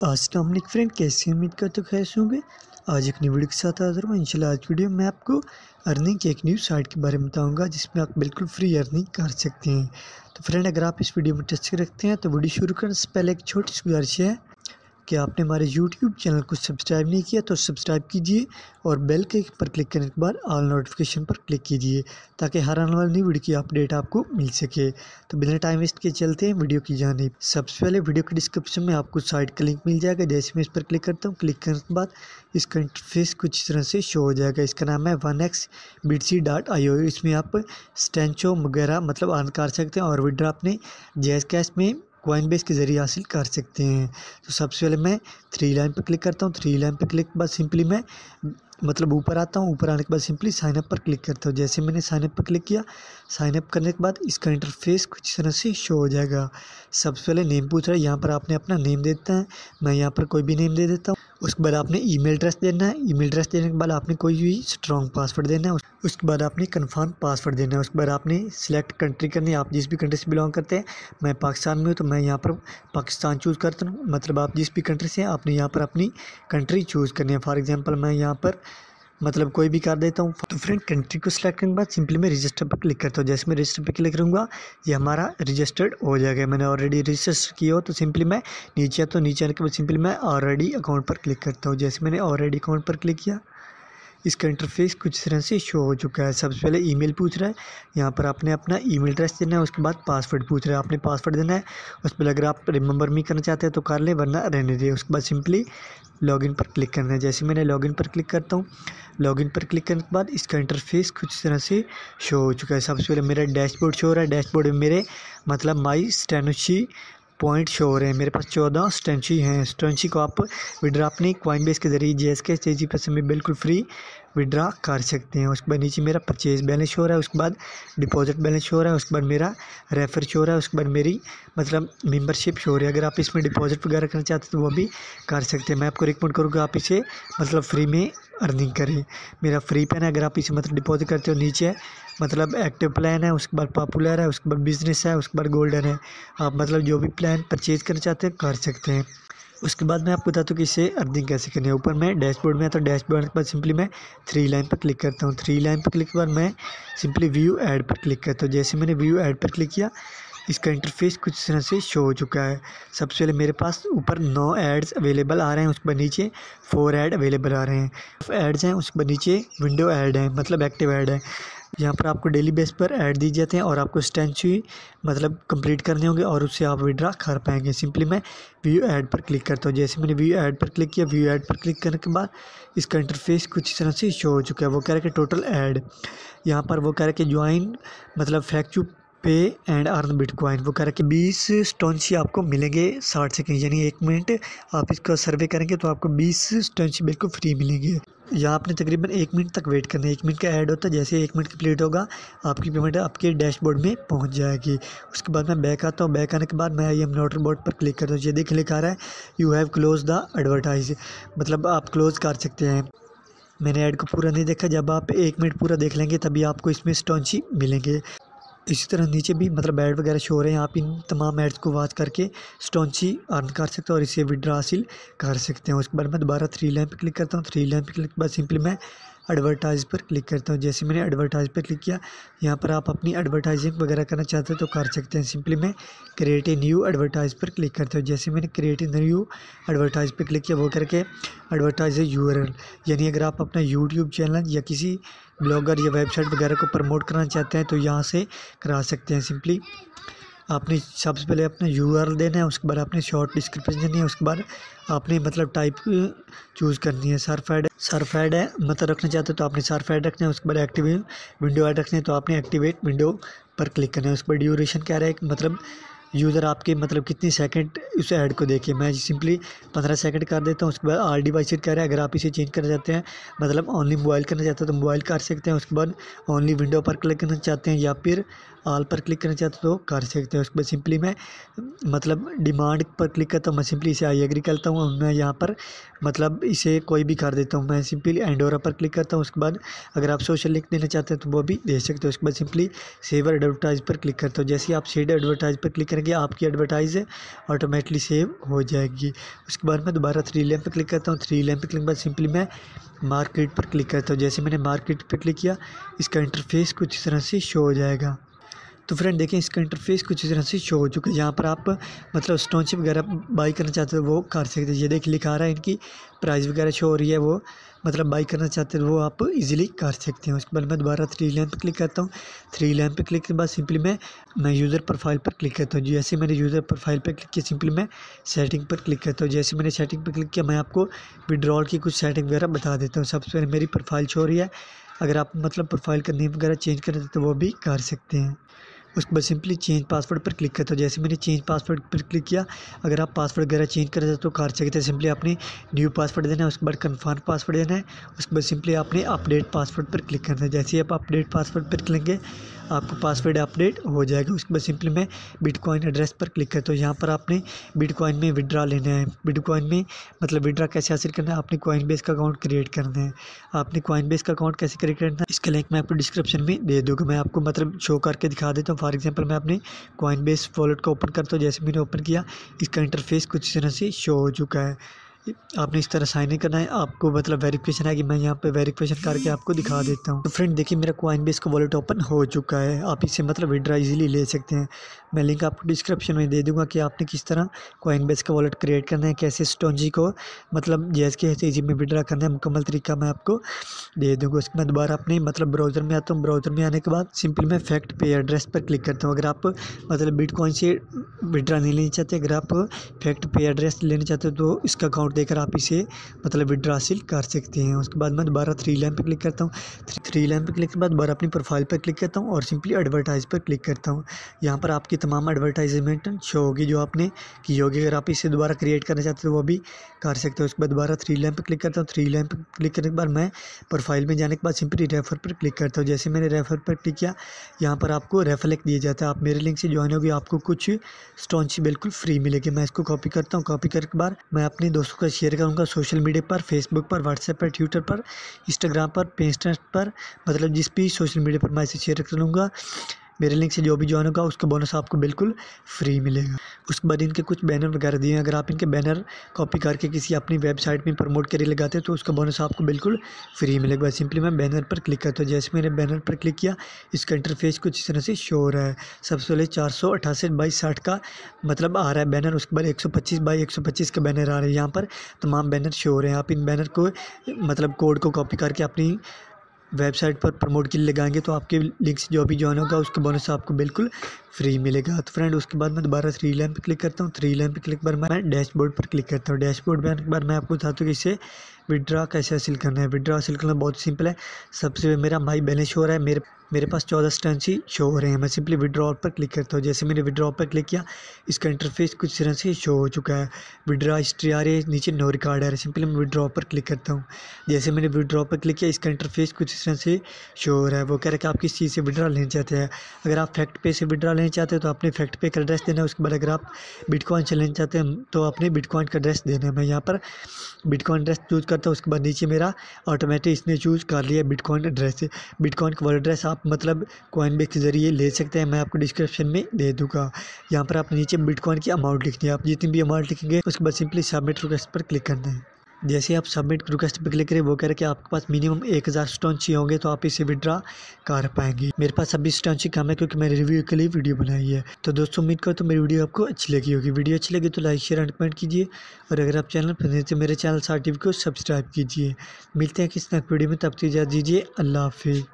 अस्सलाम फ्रेंड कैसे उम्मीद कर तो कैसे होंगे। आज एक नई वीडियो के साथ हाजिर हूँ। इंशाल्लाह आज वीडियो में आपको अर्निंग की एक न्यू साइट के बारे में बताऊँगा, जिसमें आप बिल्कुल फ्री अर्निंग कर सकते हैं। तो फ्रेंड अगर आप इस वीडियो में टच रखते हैं तो वीडियो शुरू करने से पहले एक छोटी सी गुजारिश है। कि आपने हमारे यूट्यूब चैनल को सब्सक्राइब नहीं किया तो सब्सक्राइब कीजिए और बेल के पर क्लिक करने के बाद ऑल नोटिफिकेशन पर क्लिक कीजिए ताकि हर आने वाली वीडियो की अपडेट आपको मिल सके। तो बिना टाइम वेस्ट के चलते हैं वीडियो की जानी सबसे पहले वीडियो के डिस्क्रिप्शन में आपको साइट का लिंक मिल जाएगा। जैसे मैं इस पर क्लिक करता हूँ क्लिक करने के बाद इसका इंटरफेस कुछ इस तरह से शो हो जाएगा। इसका नाम है one X bit C dot I इसमें आप स्टैंचो वगैरह मतलब अर्न कर सकते हैं और विड्रा अपने जैस कैश में कॉइन बेस के ज़रिए हासिल कर सकते हैं। तो सबसे पहले मैं थ्री लाइन पर क्लिक करता हूँ। थ्री लाइन पर क्लिक के बाद सिंपली मैं मतलब ऊपर आता हूँ। ऊपर आने के बाद सिंपली साइनअप पर क्लिक करता हूँ। जैसे मैंने साइनअप पर क्लिक किया साइनअप करने के बाद इसका इंटरफेस कुछ तरह से शो हो जाएगा। सबसे पहले नेम पूछ रहा है। यहाँ पर आपने अपना नेम देता है। मैं यहाँ पर कोई भी नेम दे देता हूँ। उसके बाद आपने ईमेल एड्रेस देना है। ईमेल एड्रेस देने के बाद आपने कोई भी स्ट्रॉन्ग पासवर्ड देना है। उसके बाद आपने कन्फर्म पासवर्ड देना है। उसके बाद आपने सिलेक्ट कंट्री करनी है। आप जिस भी कंट्री से बिलोंग करते हैं, मैं पाकिस्तान में हूँ तो मैं यहाँ पर पाकिस्तान चूज़ करता हूँ। मतलब आप जिस भी कंट्री से आपने यहाँ पर अपनी कंट्री चूज़ करनी है। फॉर एग्ज़ाम्पल मैं यहाँ पर मतलब कोई भी कर देता हूँ। तो फ्रेंड कंट्री को सिलेक्ट करने के बाद सिंपली मैं रजिस्टर पर क्लिक करता हूँ। जैसे मैं रजिस्टर पर क्लिक करूँगा, ये हमारा रजिस्टर्ड हो जाएगा। मैंने ऑलरेडी रजिस्टर किया हो तो सिंपली मैं नीचे तो नीचे आने के बाद सिंपली मैं ऑलरेडी अकाउंट पर क्लिक करता हूँ। जैसे मैंने ऑलरेडी अकाउंट पर क्लिक किया इसका इंटरफेस कुछ तरह से शो हो चुका है। सबसे पहले ईमेल पूछ रहा है। यहाँ पर आपने अपना ईमेल एड्रेस देना है, उसके बाद पासवर्ड पूछ रहा है। आपने पासवर्ड देना है, उस पर अगर आप रिमेंबर मी करना चाहते हैं तो कर लें, वरना रहने दें। उसके बाद सिंपली लॉगिन पर क्लिक करना है। जैसे मैंने लॉगिन पर क्लिक करता हूँ लॉगिन पर क्लिक करने के बाद इसका इंटरफेस कुछ तरह से शो हो चुका है। सबसे पहले मेरा डैशबोर्ड शो हो रहा है। डैशबोर्ड में मेरे मतलब माई स्टेनोशी पॉइंट शो हो रहे हैं। मेरे पास चौदह स्टेंची हैं। स्टेंची को आप विड्रा अपने क्वाइन बेस के ज़रिए जी एस के सी जी पैसे में बिल्कुल फ्री विड्रा कर सकते हैं। उसके बाद नीचे मेरा परचेज बैलेंस शो हो रहा है। उसके बाद डिपॉजिट बैलेंस शो हो रहा है। उसके बाद मेरा रेफर शो हो रहा है। उसके बाद मेरी मतलब मेंबरशिप शो हो रही है। अगर आप इसमें डिपॉजिट वगैरह करना चाहते तो वो भी कर सकते हैं। मैं आपको रिकमेंड करूँगा, आप इसे मतलब फ्री में अर्निंग करें। मेरा फ्री पेन है। अगर आप इसे मतलब डिपॉजिट करते हो, नीचे मतलब एक्टिव प्लान है, उसके बाद पॉपुलर है, उसके बाद बिज़नेस है, उसके बाद गोल्डन है। आप मतलब जो भी प्लान परचेज करना चाहते हैं, कर सकते हैं। उसके बाद मैं आपको बताता हूँ कि इसे अर्निंग कैसे करनी है। ऊपर मैं डैशबोर्ड में आता हूँ डैशबोर्ड के बाद सिंपली मैं थ्री लाइन पर क्लिक करता हूँ। थ्री लाइन पर क्लिक के बाद मैं सिंपली व्यू ऐड पर क्लिक करता हूँ। जैसे मैंने व्यू ऐड पर क्लिक किया, इसका इंटरफेस कुछ तरह से शो हो चुका है। सबसे पहले मेरे पास ऊपर नौ एड्स अवेलेबल आ रहे हैं, उसके बाद नीचे फोर ऐड अवेलेबल आ रहे हैं। एड्स हैं, उसके बाद नीचे विंडो ऐड है मतलब एक्टिव ऐड है। यहाँ पर आपको डेली बेस पर ऐड दी जाते हैं और आपको स्टैचू मतलब कंप्लीट करने होंगे और उससे आप विड्रा कर पाएँगे। सिंपली मैं व्यू ऐड पर क्लिक करता हूँ। जैसे मैंने व्यू ऐड पर क्लिक किया व्यू ऐड पर क्लिक करने के बाद इसका इंटरफेस कुछ इस तरह से शो हो चुका है। वो कह रहे है कि टोटल ऐड यहाँ पर वो कह रहे है कि ज्वाइन मतलब फैक्चू पे एंड अर्न बिटकॉइन वो कह रहा है कि बीस स्टोनची आपको मिलेंगे साठ सेकेंड यानी एक मिनट आप इसका सर्वे करेंगे तो आपको बीस स्टोनची बिल्कुल फ्री मिलेंगे। या आपने तकरीबन एक मिनट तक वेट करना है। एक मिनट का ऐड होता है, जैसे एक मिनट कंप्लीट होगा, आपकी पेमेंट आपके डैशबोर्ड में पहुँच जाएगी। उसके बाद मैं बैक आता हूँ। बैक आने के बाद मैं आई एम नोटर बोर्ड पर क्लिक करता हूँ। ये देख लिखा रहा है। You have close the advertise मतलब आप क्लोज़ कर सकते हैं। मैंने ऐड को पूरा नहीं देखा। जब आप एक मिनट पूरा देख लेंगे, तभी आपको इसमें स्टॉन्ची मिलेंगे। इसी तरह नीचे भी मतलब ऐड वगैरह शो हो रहे हैं, आप इन तमाम एड्स को वाच करके स्टोनची अर्न कर सकते हैं और इसे विड्रा हासिल कर सकते हैं। उसके बाद मैं दोबारा थ्री लाइन पर क्लिक करता हूँ। थ्री लाइन पर क्लिक के बाद सिंपली मैं एडवर्टाइज पर क्लिक करता हूँ। जैसे मैंने एडवर्टाइज पर क्लिक किया, यहाँ पर आप अपनी एडवर्टाइजिंग वगैरह करना चाहते हो तो कर सकते हैं। सिंपली मैं क्रिएट ए न्यू एडवर्टाइज पर क्लिक करता हूँ। जैसे मैंने क्रिएट ए न्यू एडवर्टाइज पर क्लिक किया, वो करके एडवर्टाइज यू यानी अगर आप अपना यूट्यूब चैनल या किसी ब्लॉगर या वेबसाइट वगैरह को प्रमोट करना चाहते हैं तो यहाँ से करा सकते हैं। सिंपली आपने सबसे पहले अपना URL देना है, उसके बाद आपने शॉर्ट डिस्क्रिप्शन देनी है, उसके बाद आपने मतलब टाइप चूज़ करनी है। सर्फ एड सर्फ ऐड है मतलब रखना चाहते हो तो आपने सर्फ ऐड रखना है, उसके बाद एक्टिवेट विंडो ऐड रखना है तो आपने एक्टिवेट विंडो पर क्लिक करना है। उसके बाद ड्यूरेशन क्या है? मतलब यूज़र आपके मतलब कितनी सेकंड उस ऐड को देखे। मैं सिंपली पंद्रह सेकंड कर देता हूँ, उसके बाद आर डिवाइस कह रहा है अगर आप इसे चेंज करना चाहते हैं मतलब ओनली मोबाइल करना चाहते हैं तो मोबाइल कर सकते हैं। उसके बाद ओनली विंडो पर क्लिक करना चाहते हैं या फिर आल पर क्लिक करना चाहते हो तो कर सकते हैं। उसके बाद सिंपली मैं मतलब डिमांड पर क्लिक करता हूँ। मैं सिंपली इसे आई एग्री करता हूँ। मैं यहाँ पर मतलब इसे कोई भी कर देता हूँ। मैं सिंपली एंडोरा पर क्लिक करता हूँ। उसके बाद अगर आप सोशल लिंक देना चाहते हैं तो वो भी दे सकते हो। उसके बाद सिंपली सेवर एडवर्टाइज पर क्लिक करता हूँ। जैसे आप सेड एडवर्टाइज पर क्लिक करेंगे आपकी एडवर्टाइज ऑटोमेटिकली सेव हो जाएगी। उसके बाद मैं दोबारा थ्री लैम्प पर क्लिक करता हूँ। थ्री लैम्प पर क्लिक बाद सिंपली मैं मार्केट पर क्लिक करता हूँ। जैसे मैंने मार्केट पर क्लिक किया, इसका इंटरफेस कुछ इस तरह से शो हो जाएगा। तो फ्रेंड देखें इसका इंटरफेस कुछ इस तरह से शो हो चुका है। यहाँ पर आप मतलब स्टोनशिप वगैरह बाई करना चाहते हो, वो कर सकते हैं। ये देख लिखा रहा है इनकी प्राइस वगैरह शो हो रही है, वो मतलब बाई करना चाहते हो, वो आप इजीली कर सकते हैं। उसके बाद मैं दोबारा थ्री लैम्प पर क्लिक करता हूँ। थ्री लैम्प पर क्लिक के बाद सिंपली मैं मैं यूज़र प्रोफ़ाइल पर क्लिक करता हूँ। जैसे मैंने यूज़र प्रोफ़ाइल पर क्लिक किया सिंपली मैं सेटिंग पर क्लिक करता हूँ। जैसे मैंने सेटिंग पर क्लिक किया, मैं आपको विड्रॉल की कुछ सेटिंग वगैरह बता देता हूँ। सबसे पहले मेरी प्रोफ़ाइल शो हो रही है। अगर आप मतलब प्रोफ़ाइल का नेम वगैरह चेंज करना तो वो भी कर सकते हैं। उसके बाद सिंपली चेंज पासवर्ड पर क्लिक करता हूँ। जैसे मैंने चेंज पासवर्ड पर क्लिक किया, अगर आप पासवर्ड वगैरह चेंज कर तो कार चाहिए तो सिंपली आपने न्यू पासवर्ड देना है, उसके बाद कन्फर्म पासवर्ड देना है, उसके बाद सिंपली आपने अपडेट पासवर्ड पर क्लिक करना है। जैसे ही आप अपडेट पासवर्ड पर क्लिक आपको पासवर्ड अपडेट हो जाएगा। उसके बाद सिंपली मैं बिटकॉइन एड्रेस पर क्लिक करता हूँ। यहाँ पर आपने बिटकॉइन में विड्रा लेना है। बिटकॉइन में मतलब विड्रा कैसे हासिल करना है? आपने कॉइन बेस का अकाउंट क्रिएट करना है। आपने कॉइन बेस का अकाउंट कैसे क्रिएट करना है? इसका लिंक मैं आपको डिस्क्रिप्शन में दे दूँगा। मैं आपको मतलब शो करके दिखा देता हूँ। फॉर एग्ज़ाम्पल मैं अपने कॉइन बेस वॉलेट को ओपन करता हूँ। जैसे मैंने ओपन किया, इसका इंटरफेस कुछ तरह से शो हो चुका है। आपने इस तरह साइन इन करना है। आपको मतलब वेरिफिकेशन है कि मैं यहाँ पे वेरिफिकेशन करके आपको दिखा देता हूँ। तो फ्रेंड देखिए, मेरा कोइन बेस का वॉलेट ओपन हो चुका है। आप इसे मतलब विड्रा इजीली ले सकते हैं। मैं लिंक आपको डिस्क्रिप्शन में दे दूँगा कि आपने किस तरह कोइन बेस का वॉलेट क्रिएट करना है, कैसे स्टोनजी को मतलब जैस के इजी में विड्रा करना है। मुकम्मल तरीका मैं आपको दे दूँगा। उसके बाद दोबारा अपने मतलब ब्राउज़र में आता हूँ। ब्राउज़र में आने के बाद सिंपली मैं फैक्ट पे एड्रेस पर क्लिक करता हूँ। अगर आप मतलब बिटकॉइन से विड्रा नहीं लेना चाहते, अगर आप फैक्ट पे एड्रेस लेना चाहते हो तो इसका अकाउंट देकर आप इसे मतलब विड्रा हासिल कर सकते हैं। उसके बाद मैं दोबारा थ्री लैम्प पर क्लिक करता हूँ। थ्री लैम्प पर क्लिक के बाद दोबारा अपनी प्रोफ़ाइल पर क्लिक करता हूँ और सिंपली एडवर्टाइज पर क्लिक करता हूँ। यहाँ पर आपकी तमाम एडवर्टाइजमेंट शो होगी जो आपने की होगी। अगर आप इसे दोबारा क्रिएट करना चाहते हो वो भी कर सकते हो। उसके बाद दोबारा थ्री लैम्प पर क्लिक करता हूँ। थ्री लैम्प पर क्लिक करने के बाद मैं प्रोफ़ाइल में जाने के बाद सिंपली रेफर पर क्लिक करता हूँ। जैसे मैंने रेफर पर क्लिक किया, यहाँ पर आपको रेफर लिंक दिया जाता है। आप मेरे लिंक से ज्वाइन होगी, आपको कुछ स्टॉन्ची बिल्कुल फ्री मिलेगी। मैं इसको कॉपी करता हूँ। कॉपी करके बाद मैं अपने दोस्तों का शेयर करूँगा सोशल मीडिया पर फेसबुक पर व्हाट्सएप पर ट्विटर पर इंस्टाग्राम पर पेंस्टेंट पर मतलब जिस भी सोशल मीडिया पर मैं इसे शेयर करूँगा मेरे लिंक से जो भी ज्वाइन होगा, उसका बोनस आपको बिल्कुल फ्री मिलेगा। उसके बाद इनके कुछ बैनर वगैरह दिए हैं। अगर आप इनके बैनर कॉपी करके किसी अपनी वेबसाइट में प्रमोट करके लगाते हैं तो उसका बोनस आपको बिल्कुल फ्री मिलेगा। सिंपली मैं बैनर पर क्लिक करता हूँ। जैसे मैंने बैनर पर क्लिक किया, इसका इंटरफेस कुछ इस तरह से शो हो रहा है। सबसे पहले चार सौ अठासी बाई साठ का मतलब आ रहा है बैनर उसके बाद एक सौ पच्चीस बाई एक सौ पच्चीस का बैनर आ रहा है यहाँ पर। तमाम बैनर शो हो रहे हैं। आप इन बैनर को मतलब कोड को कॉपी करके अपनी वेबसाइट पर प्रमोट के लिए लगाएँगे तो आपके लिंक से जो भी ज्वाइन होगा, उसका बोनस आपको बिल्कुल फ्री मिलेगा। तो फ्रेंड उसके बाद मैं दोबारा थ्री लाइन पर क्लिक करता हूँ। थ्री लाइन पर क्लिक पर मैं डैशबोर्ड पर क्लिक करता हूँ। डैशबोर्ड पर एक बार मैं आपको बताता हूँ कि इसे विड्रा कैसे हासिल करना है। विड्रा हासिल करना बहुत सिंपल है। सबसे मेरा माई बैलेंस हो रहा है। मेरे मेरे पास चौदह स्टैंसी शो हो रहे हैं। मैं सिंपली विड्रॉल पर क्लिक करता हूँ। जैसे मैंने विड्रॉल पर क्लिक किया, इसका इंटरफेस कुछ तरह से शो हो चुका है। विड्रा हिस्ट्री आ रही है। नीचे नो रिकॉर्ड आ रहा है। सिंपली मैं विड्रॉ पर क्लिक करता हूँ। जैसे मैंने विड्रॉ पर क्लिक किया, इसका इंटरफेस कुछ तरह से शो हो रहा है। वो कह रहा है कि आप किस चीज़ से विड्रा लेना चाहते हैं। अगर आप फैक्ट पे से विड्रा लेना चाहते हैं तो अपने फैक्ट पे का एड्रेस देना है, उसके बाद अगर आप बिटकॉइन से लेना चाहते हैं तो अपने बिटकॉइन का एड्रेस देना है। मैं यहाँ पर बिटकॉइन एड्रेस चूज़ करता हूँ, उसके बाद नीचे मेरा ऑटोमेटिक इसने चूज़ कर लिया बिटकॉइन एड्रेस बिटकॉइन का एड्रेस आप मतलब कॉइन के ज़रिए ले सकते हैं, मैं आपको डिस्क्रिप्शन में दे दूँगा। यहाँ पर आप नीचे बिटकॉइन की अमाउंट लिखनी है, आप जितनी भी अमाउंट लिखेंगे, उसके बाद सिंपली सबमिट रिक्वेस्ट पर क्लिक करना है। जैसे आप सबमिट रिक्वेस्ट पर क्लिक करें, वो कह रहे कि आपके पास मिनिमम एक हज़ार स्टोन चाहिए होंगे तो आप इसे विड्रा कर पाएँगे। मेरे पास अभी स्टोन चाहिए कम है क्योंकि मैंने रिव्यू के लिए वीडियो बनाई है। तो दोस्तों, उम्मीद करो तो मेरी वीडियो आपको अच्छी लगी होगी। वीडियो अच्छी लगी तो लाइक शेयर एंड कमेंट कीजिए। और अगर आप चैनल पर तो मेरे चैनल सार टी को सब्सक्राइब कीजिए। मिलते हैं किस नक वीडियो में, तब तक इजाज़त दीजिए। अल्लाह हाफिज़।